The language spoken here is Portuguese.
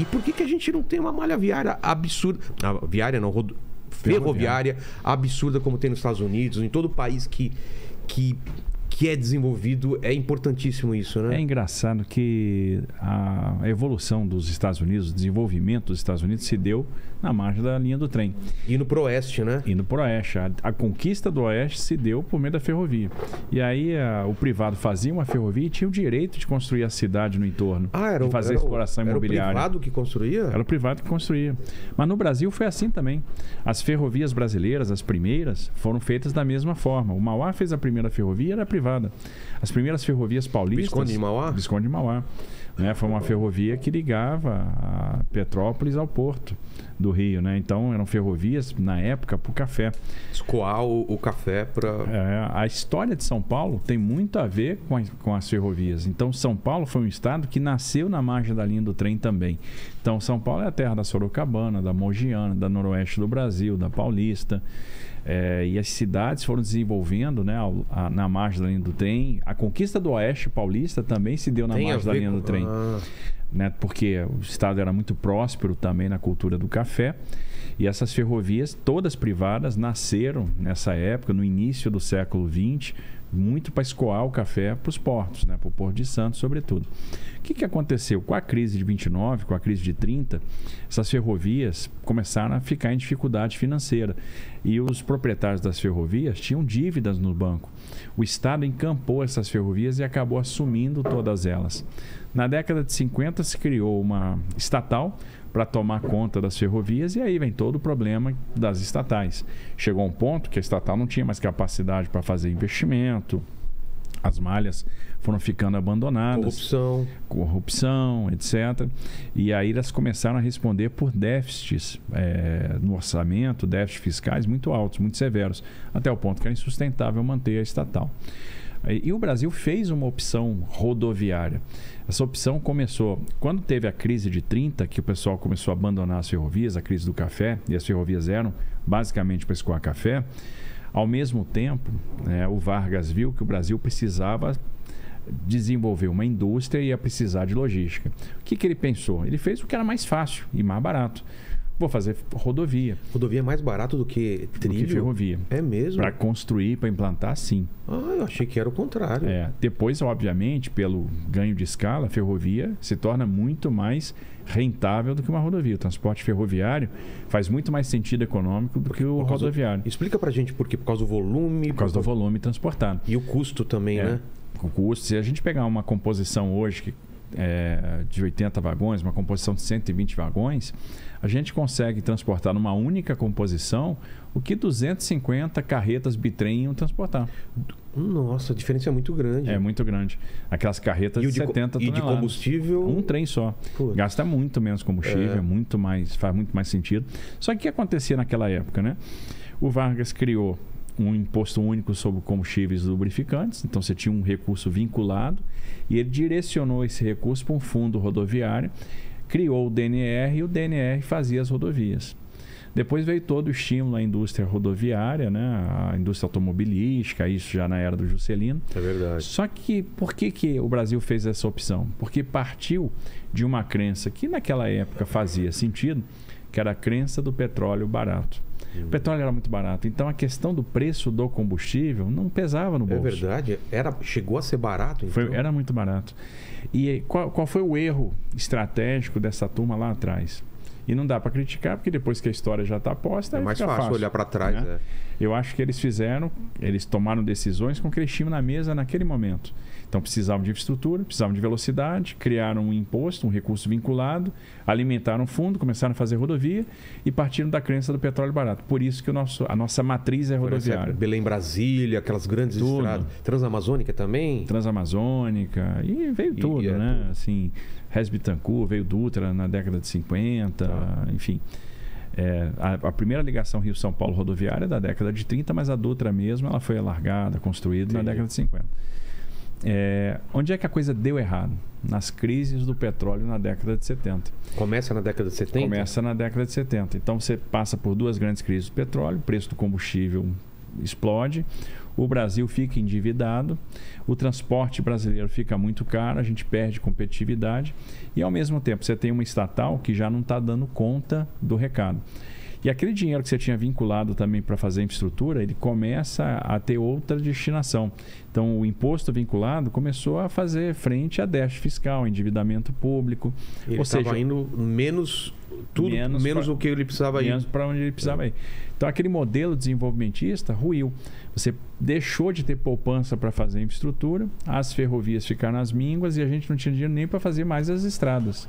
E por que, que a gente não tem uma malha viária absurda? Ah, viária não, rodo... ferroviária absurda como tem nos Estados Unidos, em todo país que, que que é desenvolvido, é importantíssimo isso, né? É engraçado que a evolução dos Estados Unidos, o desenvolvimento dos Estados Unidos se deu na margem da linha do trem. Indo para o oeste, né? Indo para o oeste. A, a, conquista do oeste se deu por meio da ferrovia. E aí a, o privado fazia uma ferrovia e tinha o direito de construir a cidade no entorno. Ah, era de fazer era, exploração era imobiliária. Era o privado que construía? Era o privado que construía. Mas no Brasil foi assim também. As ferrovias brasileiras, as primeiras, foram feitas da mesma forma. O Mauá fez a primeira ferrovia, era As primeiras ferrovias paulistas. Visconde de Mauá? Visconde de Mauá. Né? Foi uma ferrovia que ligava a Petrópolis ao porto do Rio, né? Então eram ferrovias na época para o café. Escoar o, o café para. É, a história de São Paulo tem muito a ver com, a, com as ferrovias. Então São Paulo foi um estado que nasceu na margem da linha do trem também. Então São Paulo é a terra da Sorocabana, da Mogiana, da Noroeste do Brasil, da Paulista. É, e as cidades foram desenvolvendo né, a, a, na margem da linha do trem. A conquista do Oeste Paulista também se deu na Tem margem da linha do trem. Ah. Né, porque o estado era muito próspero também na cultura do café. E essas ferrovias, todas privadas, nasceram nessa época, no início do século XX, muito para escoar o café para os portos, né, para o Porto de Santos, sobretudo. O que, que aconteceu? Com a crise de 29, com a crise de 30, essas ferrovias começaram a ficar em dificuldade financeira. E os proprietários das ferrovias tinham dívidas no banco. O Estado encampou essas ferrovias e acabou assumindo todas elas. Na década de 50 se criou uma estatal para tomar conta das ferrovias e aí vem todo o problema das estatais. Chegou um ponto que a estatal não tinha mais capacidade para fazer investimento, as malhas foram ficando abandonadas. Corrupção. Corrupção, etc. E aí elas começaram a responder por déficits é, no orçamento, déficits fiscais muito altos, muito severos, até o ponto que era insustentável manter a estatal. E o Brasil fez uma opção rodoviária. Essa opção começou quando teve a crise de 30, que o pessoal começou a abandonar as ferrovias, a crise do café, e as ferrovias eram basicamente para escoar café. Ao mesmo tempo, né, o Vargas viu que o Brasil precisava desenvolver uma indústria e ia precisar de logística. O que, que ele pensou? Ele fez o que era mais fácil e mais barato. Vou fazer rodovia. Rodovia é mais barato do que trilho? Do que ferrovia. É mesmo? Para construir, para implantar, sim. Ah, eu achei que era o contrário. É. Depois, obviamente, pelo ganho de escala, a ferrovia se torna muito mais rentável do que uma rodovia. O transporte ferroviário faz muito mais sentido econômico do que o rodoviário. Explica pra gente por quê? Por causa do volume? Por causa por... do volume transportado. E o custo também, é. né? O custo, se a gente pegar uma composição hoje que é, de 80 vagões, uma composição de 120 vagões, a gente consegue transportar numa única composição o que 250 carretas bitrem iam transportar. Nossa, a diferença é muito grande. É muito grande. Aquelas carretas de, de 70 toneladas. E de combustível? Um trem só. Putz. Gasta muito menos combustível, é. muito mais, faz muito mais sentido. Só que o que acontecia naquela época, né? O Vargas criou um imposto único sobre combustíveis lubrificantes, então você tinha um recurso vinculado e ele direcionou esse recurso para um fundo rodoviário criou o DNR e o DNR fazia as rodovias. Depois veio todo o estímulo à indústria rodoviária, né? a indústria automobilística, isso já na era do Juscelino. É verdade. Só que por que, que o Brasil fez essa opção? Porque partiu de uma crença que naquela época fazia sentido, que era a crença do petróleo barato. O petróleo era muito barato, então a questão do preço do combustível não pesava no é bolso. É verdade, era, chegou a ser barato. Então. Foi, era muito barato. E qual, qual foi o erro estratégico dessa turma lá atrás? E não dá para criticar, porque depois que a história já está posta. É mais fácil, fácil, olhar para trás. Né? É. Eu acho que eles fizeram, eles tomaram decisões com o que eles tinham na mesa naquele momento. Então precisavam de infraestrutura, precisavam de velocidade, criaram um imposto, um recurso vinculado, alimentaram o fundo, começaram a fazer rodovia e partiram da crença do petróleo barato. Por isso que o nosso, a nossa matriz é rodoviária. Belém Brasília, aquelas grandes tudo. estradas. Transamazônica também? Transamazônica. E veio e, tudo, e é né? Tudo. Assim, Resbitancourt, veio Dutra na década de 50, tá. enfim. É, a, a, primeira ligação Rio-São Paulo rodoviária é da década de 30, mas a Dutra mesmo ela foi alargada, construída Entendi. na década de 50. É, onde é que a coisa deu errado? Nas crises do petróleo na década de 70. Começa na década de 70? Começa na década de 70. Então você passa por duas grandes crises do petróleo, preço do combustível explode, o Brasil fica endividado, o transporte brasileiro fica muito caro, a gente perde competitividade e, ao mesmo tempo, você tem uma estatal que já não está dando conta do recado. E aquele dinheiro que você tinha vinculado também para fazer infraestrutura, ele começa a ter outra destinação. Então, o imposto vinculado começou a fazer frente a déficit fiscal, endividamento público. Ele estava indo menos tudo menos, menos pra, o que ele precisava ir. Menos para onde ele precisava é. ir. Então, aquele modelo desenvolvimentista ruiu. Você deixou de ter poupança para fazer infraestrutura, as ferrovias ficaram nas mínguas e a gente não tinha dinheiro nem para fazer mais as estradas.